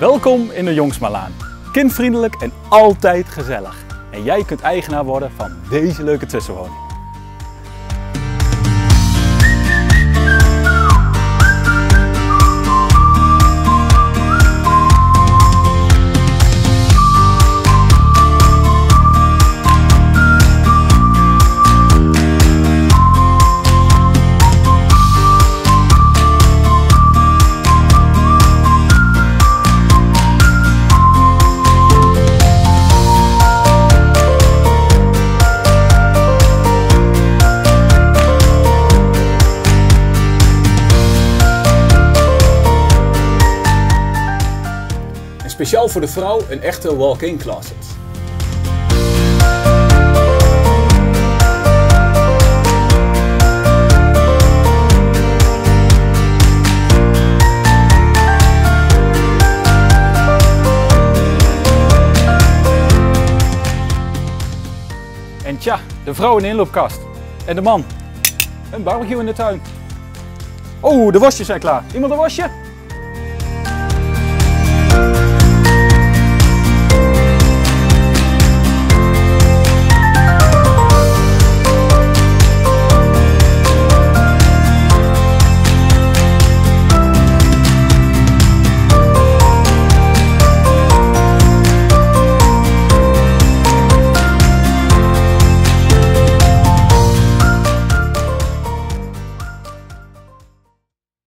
Welkom in de Jongsmalaan. Kindvriendelijk en altijd gezellig. En jij kunt eigenaar worden van deze leuke tussenwoning. Speciaal voor de vrouw een echte walk-in closet. En tja, de vrouw in de inloopkast. En de man. Een barbecue in de tuin. Oh, de wasjes zijn klaar. Iemand een wasje?